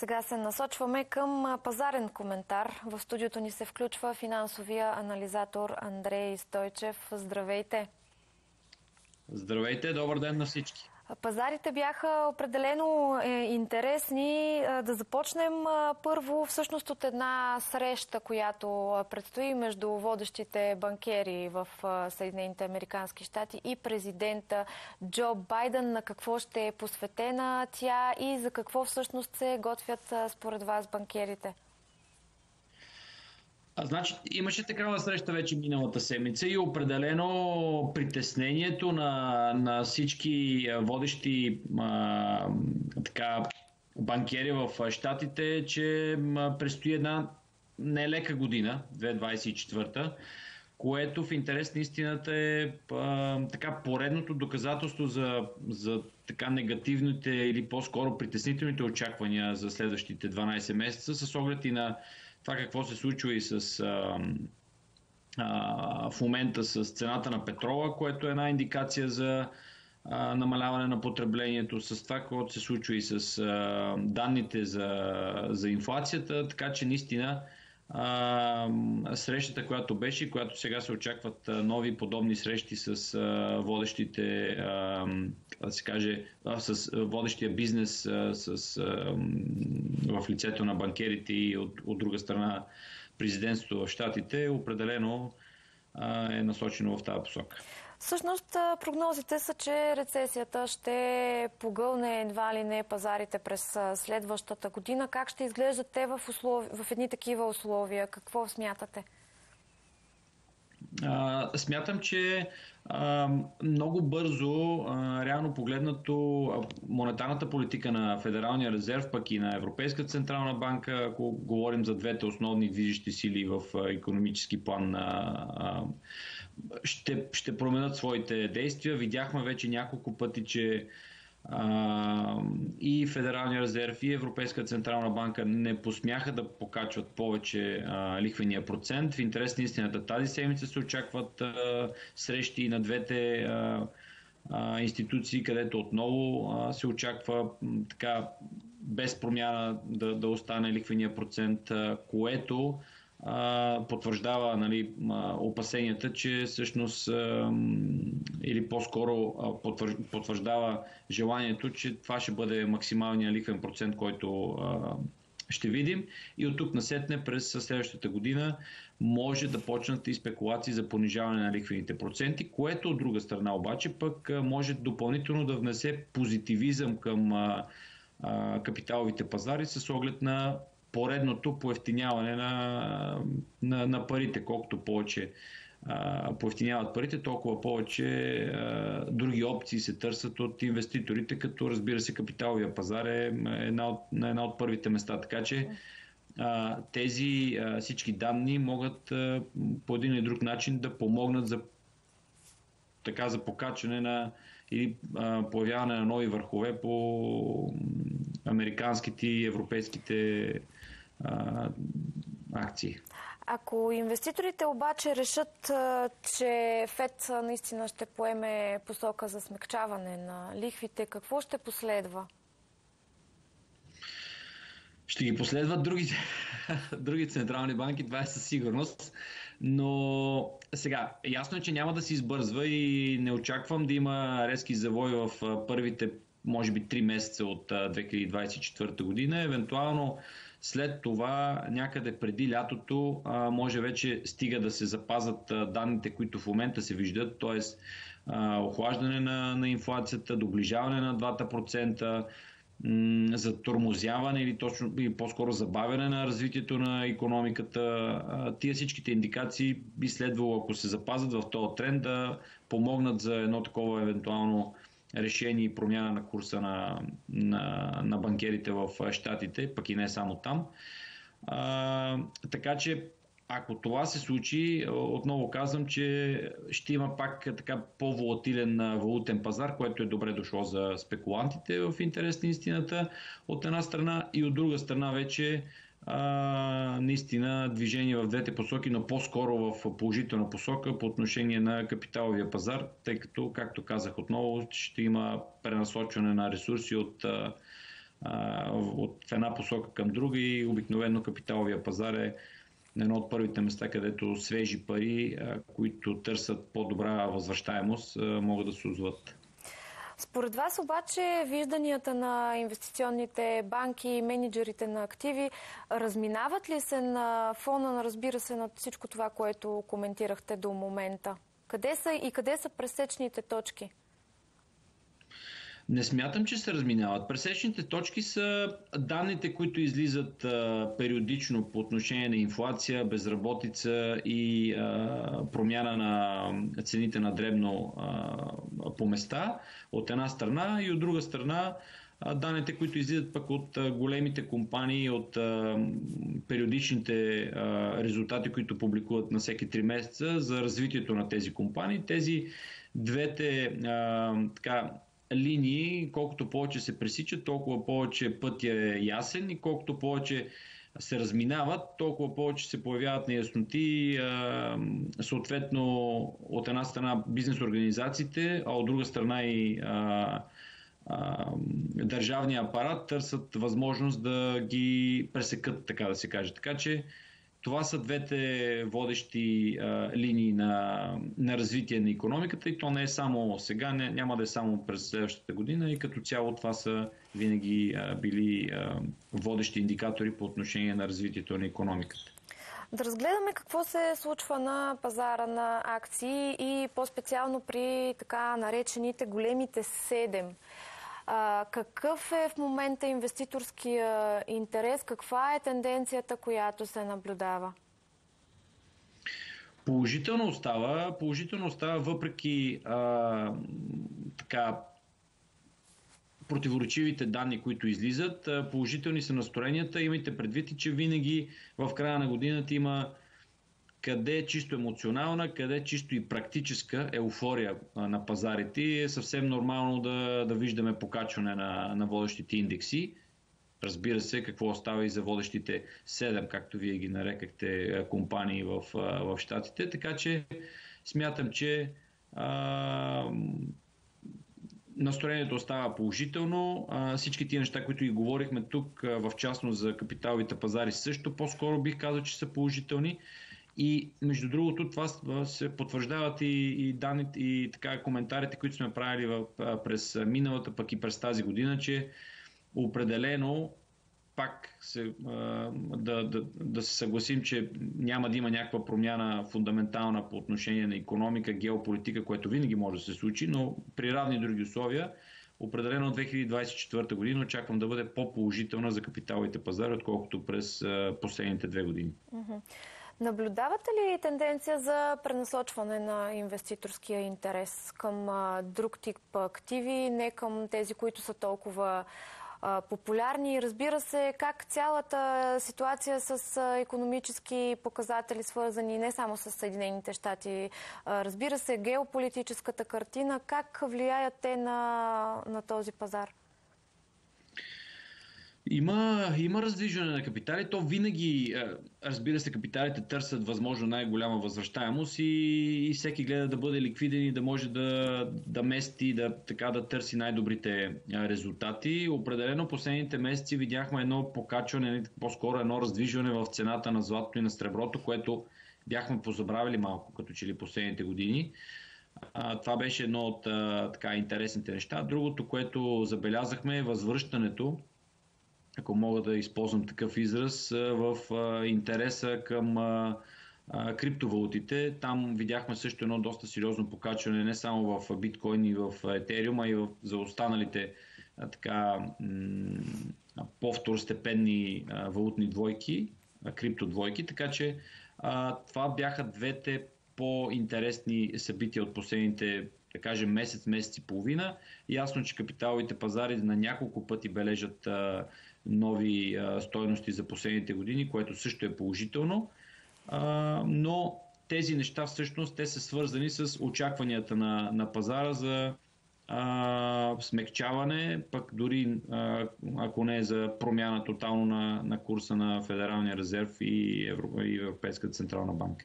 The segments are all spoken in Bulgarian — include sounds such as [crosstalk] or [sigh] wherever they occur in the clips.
Сега се насочваме към пазарен коментар. В студиото ни се включва финансовия анализатор Андрей Стойчев. Здравейте! Здравейте, добър ден на всички! Пазарите бяха определено е, интересни. Да започнем първо всъщност от една среща, която предстои между водещите банкери в Съединените Американски щати и президента Джо Байден. На какво ще е посветена тя и за какво всъщност се готвят според вас банкерите? А, значи, имаше такава среща вече миналата седмица и определено притеснението на, на всички водещи а, така, банкери в Штатите, че предстои една нелека година, 2024 което в интерес на истината е а, така поредното доказателство за, за така негативните или по-скоро притеснителните очаквания за следващите 12 месеца с оглед и на това какво се случва и с а, а, в момента с цената на петрола, което е една индикация за а, намаляване на потреблението, с това, което се случва и с а, данните за, за инфлацията, така че наистина а, срещата, която беше, която сега се очакват а, нови подобни срещи с а, водещите, а, да се каже, а, с водещия бизнес а, с, а, в лицето на банкерите и от, от друга страна президентството в Штатите, определено а, е насочено в тази посока. Всъщност прогнозите са, че рецесията ще погълне едва ли не пазарите през следващата година. Как ще изглеждат те в, услов... в едни такива условия? Какво смятате? А, смятам, че а, много бързо, а, реално погледнато, монетарната политика на Федералния резерв, пък и на Европейска централна банка, ако говорим за двете основни движещи сили в економически план, а, ще, ще променят своите действия. Видяхме вече няколко пъти, че и Федералния резерв и Европейска централна банка не посмяха да покачват повече а, лихвения процент. В интерес на истината тази седмица се очакват а, срещи на двете а, а, институции, където отново а, се очаква така без промяна да, да остане лихвения процент, а, което потвърждава нали, опасенията, че всъщност или по-скоро потвърждава желанието, че това ще бъде максималният лихвен процент, който ще видим. И от тук насетне през следващата година може да почнат и спекулации за понижаване на лихвените проценти, което от друга страна обаче пък може допълнително да внесе позитивизъм към капиталовите пазари с оглед на поредното поевтиняване на, на, на парите. Колкото повече а, поевтиняват парите, толкова повече а, други опции се търсят от инвеститорите, като разбира се капиталовия пазар е една от, на една от първите места. Така че а, тези а, всички данни могат а, по един или друг начин да помогнат за така за покачване на или а, появяване на нови върхове по американските и европейските а, акции. Ако инвеститорите обаче решат, че ФЕД наистина ще поеме посока за смягчаване на лихвите, какво ще последва? Ще ги последват другите, [laughs] други централни банки, това е със сигурност. Но сега, ясно е, че няма да се избързва и не очаквам да има резки завой в първите, може би, 3 месеца от 2024 година. Евентуално след това, някъде преди лятото, може вече стига да се запазат данните, които в момента се виждат, т.е. охлаждане на, на инфлацията, доближаване на 2%, за тормозяване или, точно, или по-скоро забавяне на развитието на економиката. Тия всичките индикации би следвало, ако се запазят в този тренд, да помогнат за едно такова евентуално решение и промяна на курса на, на, на банкерите в Штатите, пък и не само там. А, така че ако това се случи, отново казвам, че ще има пак така по-волатилен валутен пазар, което е добре дошло за спекулантите в интерес на истината от една страна и от друга страна вече а, наистина движение в двете посоки, но по-скоро в положителна посока по отношение на капиталовия пазар, тъй като, както казах отново, ще има пренасочване на ресурси от а, от една посока към друга и обикновено капиталовия пазар е едно от първите места, където свежи пари, които търсят по-добра възвръщаемост, могат да се озват. Според вас обаче вижданията на инвестиционните банки и менеджерите на активи разминават ли се на фона на разбира се на всичко това, което коментирахте до момента? Къде са и къде са пресечните точки? Не смятам, че се разминават. Пресечните точки са данните, които излизат а, периодично по отношение на инфлация, безработица и а, промяна на цените на дребно а, по места от една страна и от друга страна данните, които излизат пък от големите компании, от периодичните резултати, които публикуват на всеки 3 месеца за развитието на тези компании. Тези двете така, линии, колкото повече се пресичат, толкова повече пътя е ясен и колкото повече се разминават, толкова повече се появяват неясноти. Съответно, от една страна бизнес организациите, а от друга страна и държавния апарат търсят възможност да ги пресекат, така да се каже. Така че това са двете водещи а, линии на, на развитие на економиката и то не е само сега, не, няма да е само през следващата година и като цяло това са винаги а, били а, водещи индикатори по отношение на развитието на економиката. Да разгледаме какво се случва на пазара на акции и по-специално при така наречените големите седем. А, какъв е в момента инвеститорския интерес? Каква е тенденцията, която се наблюдава? Положително остава, положително остава въпреки а, така противоречивите данни, които излизат. Положителни са настроенията. Имайте предвид, че винаги в края на годината има къде е чисто емоционална, къде е чисто и практическа еуфория на пазарите. Е съвсем нормално да, да виждаме покачване на, на водещите индекси. Разбира се, какво става и за водещите 7, както вие ги нарекахте, компании в, в Штатите. Така че смятам, че а, настроението остава положително. А, всички тия неща, които и говорихме тук, в частност за капиталовите пазари, също по-скоро бих казал, че са положителни. И между другото, това се потвърждават и, и данните, и така коментарите, които сме правили в, през миналата, пък и през тази година, че определено пак се, да, да, да се съгласим, че няма да има някаква промяна фундаментална по отношение на економика, геополитика, което винаги може да се случи, но при равни други условия, определено от 2024 година очаквам да бъде по-положителна за капиталовите пазари, отколкото през последните две години. Наблюдавате ли тенденция за пренасочване на инвеститорския интерес към друг тип активи, не към тези, които са толкова популярни? Разбира се, как цялата ситуация с економически показатели, свързани не само с Съединените щати, разбира се, геополитическата картина, как влияят те на, на този пазар? Има, има раздвижване на капитали. То винаги, е, разбира се, капиталите търсят възможно най-голяма възвръщаемост и, и всеки гледа да бъде ликвиден и да може да, да мести, да, така, да търси най-добрите е, резултати. Определено последните месеци видяхме едно покачване, по-скоро едно раздвижване в цената на златото и на среброто, което бяхме позабравили малко, като че ли последните години. А, това беше едно от а, така интересните неща. Другото, което забелязахме е възвръщането ако мога да използвам такъв израз, в интереса към криптовалутите. Там видяхме също едно доста сериозно покачване не само в биткоин и в етериум, а и в, за останалите така, по-второстепенни валутни двойки, криптодвойки. Така че това бяха двете по-интересни събития от последните да кажем, месец, месец и половина. Ясно, че капиталовите пазари на няколко пъти бележат а, нови а, стойности за последните години, което също е положително. А, но тези неща всъщност те са свързани с очакванията на, на пазара за а, смекчаване, пък дори а, ако не е за промяна тотално на, на курса на Федералния резерв и, Евро, и Европейската централна банка.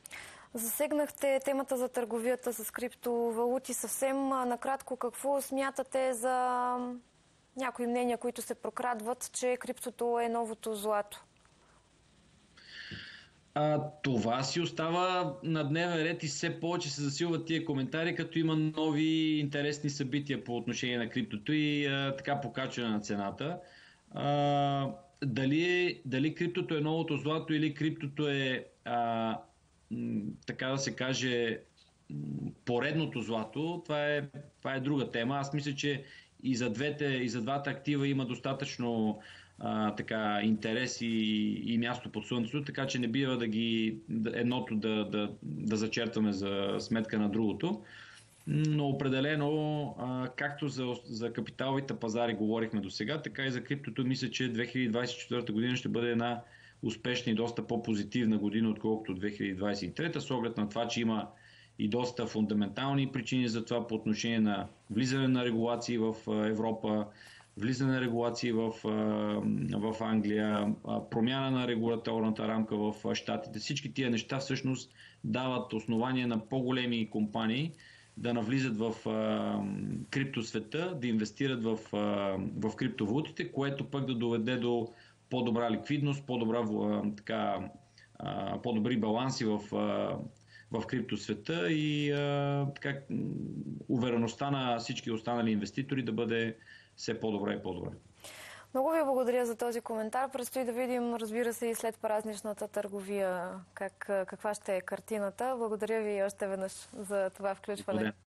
Засегнахте темата за търговията с криптовалути. Съвсем накратко, какво смятате за някои мнения, които се прокрадват, че криптото е новото злато? А, това си остава на дневен ред и все повече се засилват тия коментари, като има нови интересни събития по отношение на криптото и а, така покачване на цената. А, дали, дали криптото е новото злато или криптото е, а, така да се каже, поредното злато, това е, това е друга тема. Аз мисля, че и за, двете, и за двата актива има достатъчно а, така, интерес и, и място под слънцето, така че не бива да ги едното да, да, да зачертваме за сметка на другото. Но определено, а, както за, за капиталовите пазари говорихме до сега, така и за криптото, мисля, че 2024 година ще бъде една успешна и доста по-позитивна година, отколкото 2023, с оглед на това, че има и доста фундаментални причини за това по отношение на влизане на регулации в Европа, влизане на регулации в, в Англия, промяна на регулаторната рамка в Штатите. Всички тия неща всъщност дават основание на по-големи компании да навлизат в криптосвета, да инвестират в, в криптовалутите, което пък да доведе до по-добра ликвидност, по-добра, така, по-добри баланси в, в криптосвета и така, увереността на всички останали инвеститори да бъде все по-добре и по-добре. Много ви благодаря за този коментар. Предстои да видим, разбира се, и след празничната търговия как, каква ще е картината. Благодаря ви още веднъж за това включване. Благодаря.